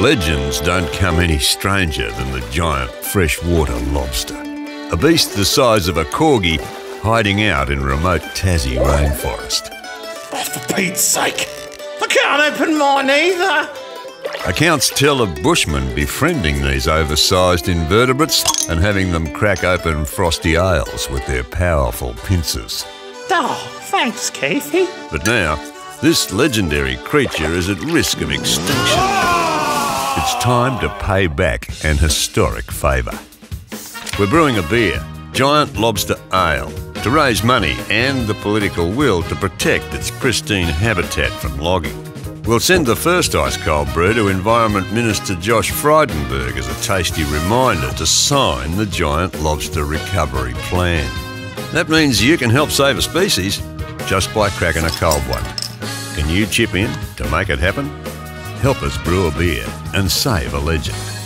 Legends don't come any stranger than the giant freshwater lobster. A beast the size of a corgi hiding out in remote Tassie rainforest. Oh, for Pete's sake! I can't open mine either! Accounts tell of bushmen befriending these oversized invertebrates and having them crack open frosty ales with their powerful pincers. Oh, thanks, Keithy. But now, this legendary creature is at risk of extinction. Oh! It's time to pay back an historic favour. We're brewing a beer, Giant Lobster Ale, to raise money and the political will to protect its pristine habitat from logging. We'll send the first ice cold brew to Environment Minister Josh Frydenberg as a tasty reminder to sign the Giant Lobster Recovery Plan. That means you can help save a species just by cracking a cold one. Can you chip in to make it happen? Help us brew a beer and save a legend.